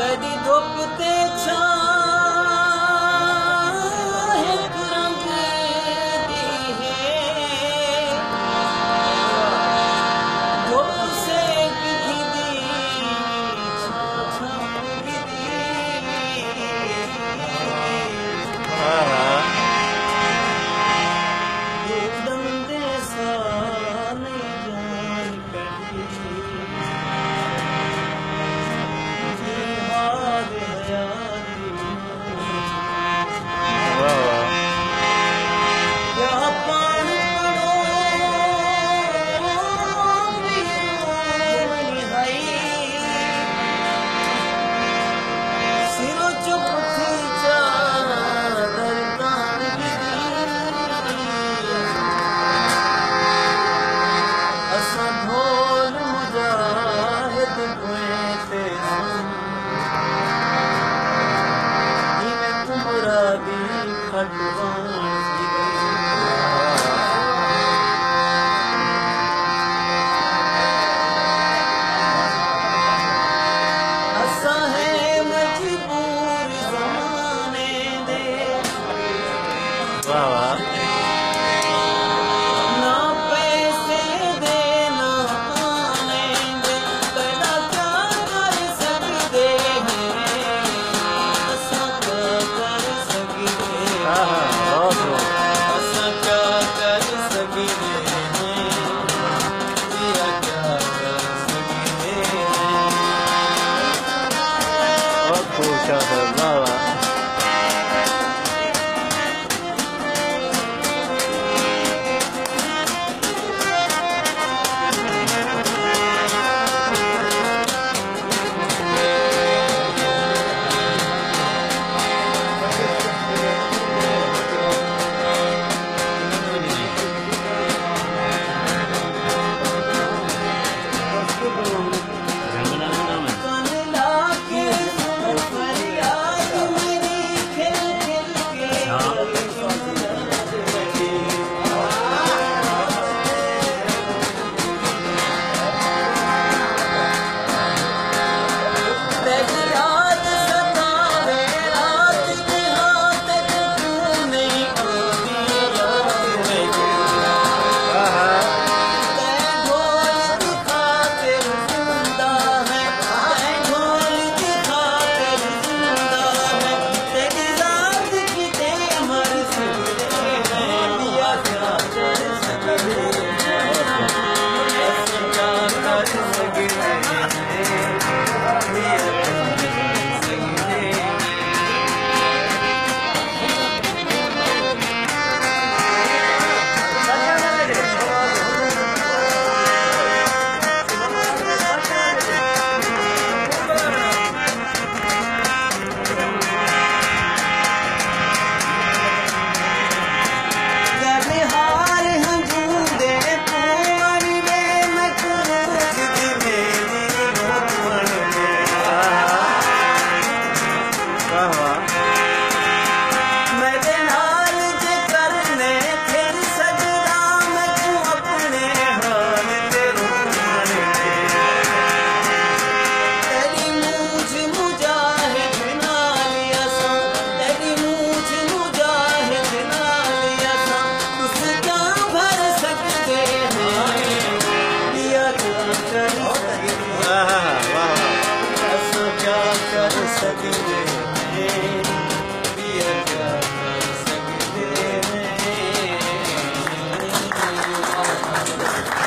Daddy, don't you असे मथे पूरे each other working day.